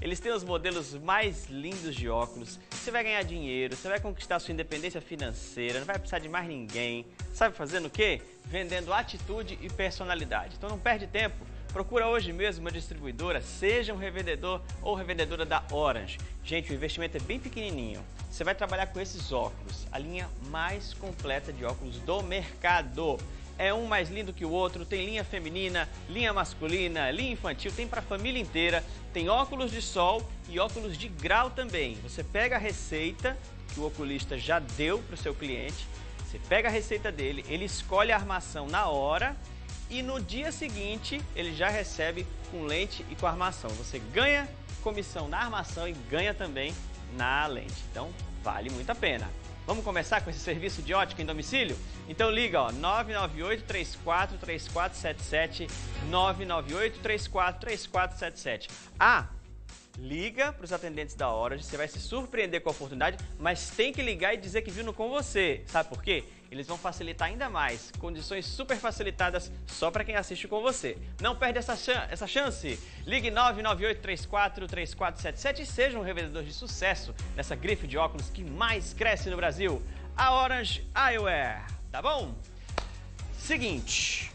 Eles têm os modelos mais lindos de óculos. Você vai ganhar dinheiro, você vai conquistar sua independência financeira, não vai precisar de mais ninguém. Sabe fazendo o quê? Vendendo atitude e personalidade. Então não perde tempo. Procura hoje mesmo uma distribuidora, seja um revendedor ou revendedora da Orange. Gente, o investimento é bem pequenininho. Você vai trabalhar com esses óculos, a linha mais completa de óculos do mercado é um mais lindo que o outro, tem linha feminina, linha masculina, linha infantil, tem para a família inteira, tem óculos de sol e óculos de grau também. Você pega a receita que o oculista já deu para o seu cliente, você pega a receita dele, ele escolhe a armação na hora e no dia seguinte ele já recebe com lente e com armação. Você ganha comissão na armação e ganha também na lente. Então vale muito a pena. Vamos começar com esse serviço de ótica em domicílio? Então liga, ó, 998 34 3477 998 34 3477. Ah, liga para os atendentes da Orange, você vai se surpreender com a oportunidade, mas tem que ligar e dizer que viu no com você. Sabe por quê? Eles vão facilitar ainda mais, condições super facilitadas só para quem assiste com você. Não perde essa, essa chance. Ligue 998343477 e seja um revendedor de sucesso nessa grife de óculos que mais cresce no Brasil, a Orange Eyewear. Tá bom? Seguinte,